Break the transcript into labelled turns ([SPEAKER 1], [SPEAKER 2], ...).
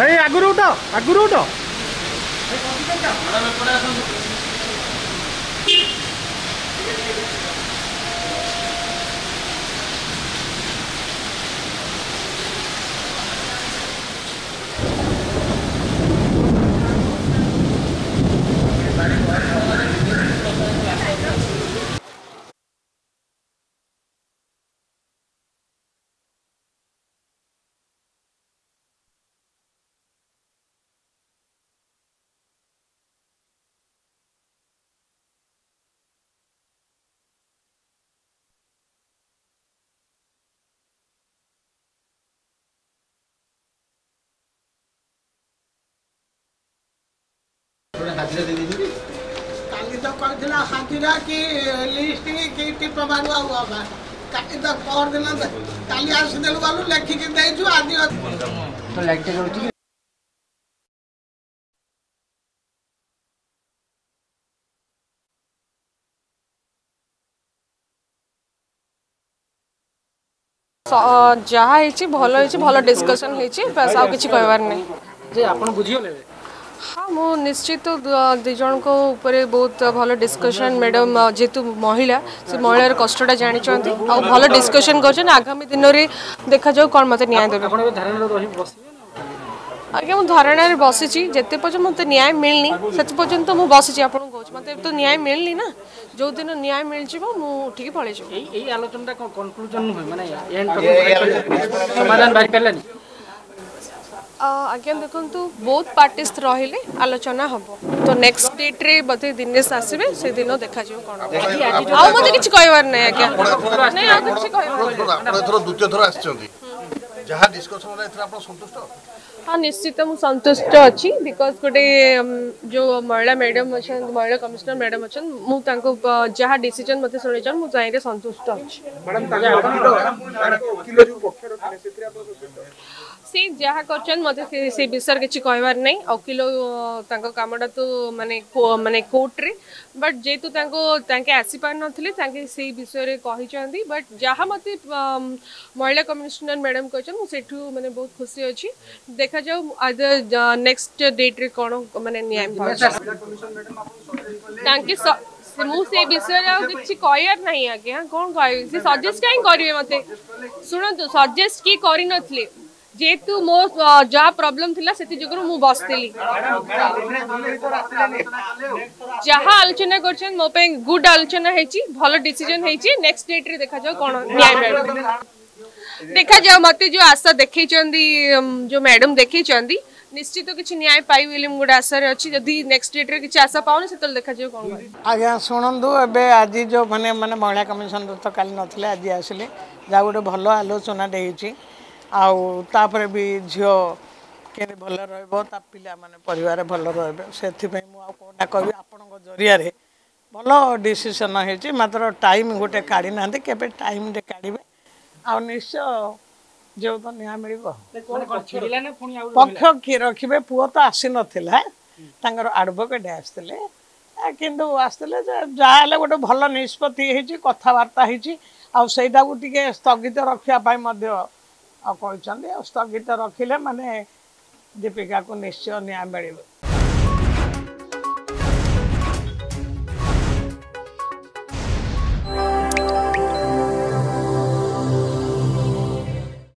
[SPEAKER 1] ଭାଇ ଆଗରୁ ଉଠ ଆଗରୁ ଉଠ Thank you.
[SPEAKER 2] ହାଜିରା ଦେଇ ଦେଇଛନ୍ତି କାଲି ତ କହିଥିଲା ହାଜିରା କି ଲିଷ୍ଟ କି ଟିପ ମାରୁ ଆଉ ହବା କାଲି ତ ପରଦିନ କାଲି ଆସିଦେଲୁ ଗଲୁ ଲେଖିକି ଦେଇଛୁ ଆଜି ଲାଇଟ୍ଟା
[SPEAKER 3] ରହୁଛି ଯାହା ହେଇଛି ଭଲ ହେଇଛି ଭଲ ଡିସ୍କସନ୍ ହେଇଛି ବାସ୍ ଆଉ କିଛି କହିବାର ନାହିଁ
[SPEAKER 1] ଯେ ଆପଣ ବୁଝିଗଲେ
[SPEAKER 3] ହଁ ମୁଁ ନିଶ୍ଚିତ ଦୁଇ ଜଣଙ୍କ ଉପରେ ବହୁତ ଭଲ ଡିସ୍କସନ୍ ମ୍ୟାଡ଼ାମ୍ ଯେହେତୁ ମହିଳା ସେ ମହିଳାର କଷ୍ଟଟା ଜାଣିଛନ୍ତି ଆଉ ଭଲ ଡିସ୍କସନ୍ କରୁଛନ୍ତି ଆଗାମୀ ଦିନରେ ଦେଖାଯାଉ କ'ଣ ମୋତେ ନ୍ୟାୟ ଦେବେ ଆଜ୍ଞା ମୁଁ ଧାରଣାରେ ବସିଛି ଯେତେ ପର୍ଯ୍ୟନ୍ତ ମୋତେ ନ୍ୟାୟ ମିଳିନି ସେତେ ପର୍ଯ୍ୟନ୍ତ ମୁଁ ବସିଛି ଆପଣଙ୍କୁ କହୁଛି ମୋତେ ତ ନ୍ୟାୟ ମିଳିନି ନା ଯେଉଁଦିନ ନ୍ୟାୟ ମିଳିଯିବ ମୁଁ ଉଠିକି ପଳେଇଯିବି
[SPEAKER 1] ଏଇ ଆଲୋଚନାଟା କ'ଣ ନୁହେଁ ମାନେ ସମାଧାନ
[SPEAKER 3] ବାହାରିପାରିଲାନି आज्ञा देखु बहुत पार्टिस रही आलोचना हम तो नेक्स्ट
[SPEAKER 4] डेट रे बोध दिनेश आसवे से दिन देखा कौन आज कि
[SPEAKER 3] कहार ना आज्ञा द्वितीय हाँ निश्चित मुतुष्ट अच्छी बिकज गोटे जो महिला मैडम अच्छा महिला कमिशनर मैडम अच्छा मुझे जहाँ डिशीजन मतलब शुणी चाहिए सन्तुष्ट अच्छी सी जहाँ कर विषय किसी कहार नहीं वकिल कम तो मानने मानने कोर्ट्रे बट जेहतु आसी पार ना विषय कही बट जहाँ मत महिला कमिशनर मैडम कहूँ मैंने बहुत खुशी अच्छी देखा जाऊ नेक्स्ट डेट्रे कौन मानने ମୁଁ ବିଷୟରେ ଆଉ କିଛି କହିବାର ନାହିଁ ଆଜ୍ଞା କ'ଣ କହିବି ସେ ସଜେଷ୍ଟ କାହିଁ କରିବେ ମୋତେ ଶୁଣନ୍ତୁ ସଜେଷ୍ଟ କିଏ କରିନଥିଲେ ଯେହେତୁ ମୋ ଯାହା ପ୍ରୋବ୍ଲେମ୍ ଥିଲା ସେଥି ଯୋଗୁଁ ମୁଁ ବସିଥିଲି ଯାହା ଆଲୋଚନା କରୁଛନ୍ତି ମୋ ପାଇଁ ଗୁଡ୍ ଆଲୋଚନା ହେଇଛି ଭଲ ଡିସିଜନ ହେଇଛି ନେକ୍ସଟ ଡେଟ୍ରେ ଦେଖାଯାଉ କ'ଣ ନ୍ୟାୟ ମ୍ୟାଡ଼ାମ୍ ଦେଖାଯାଉ ମୋତେ ଯେଉଁ ଆଶା ଦେଖେଇଛନ୍ତି ଯେଉଁ ମ୍ୟାଡ଼ାମ୍ ଦେଖେଇଛନ୍ତି নিশ্চিত কিছু ন্যায় পাইবে বলে মোট আশার অছি যদি নেক্সট ডেটরে কিছু আশা পাওনি সেতলে দেখা যাবে
[SPEAKER 2] কোন আজ্ঞা শুণন্তু এবে আজি যে মানে মানে মহিলা কমিশন তো কালি নথিলে আজি আসলে যা গোটে ভালো আলোচনাটা হয়েছি আউ তাপরে বি ঝিও কেমনি ভাল রহব তা পিলা মানে পরিবার ভাল রহবে সেপাই মু কোটা কবি আপনার জরিয়ারে ভাল ডিসিশন হয়েছি মাত্র টাইম গোটে কাড়ি না কেবে টাইমটে কাড়বে আউ নিশ্চয় ଯୌତ ନ୍ୟାୟ ମିଳିବ ପକ୍ଷ କିଏ ରଖିବେ ପୁଅ ତ ଆସିନଥିଲା ତାଙ୍କର ଆଡ଼ଭୋକେଟ୍ ଆସିଥିଲେ କିନ୍ତୁ ଆସିଥିଲେ ଯେ ଯାହା ହେଲେ ଗୋଟେ ଭଲ ନିଷ୍ପତ୍ତି ହେଇଛି କଥାବାର୍ତ୍ତା ହେଇଛି ଆଉ ସେଇଟାକୁ ଟିକେ ସ୍ଥଗିତ ରଖିବା ପାଇଁ ମଧ୍ୟ କହିଛନ୍ତି ଆଉ ସ୍ଥଗିତ ରଖିଲେ ମାନେ ଦୀପିକାକୁ ନିଶ୍ଚୟ ନ୍ୟାୟ ମିଳିବ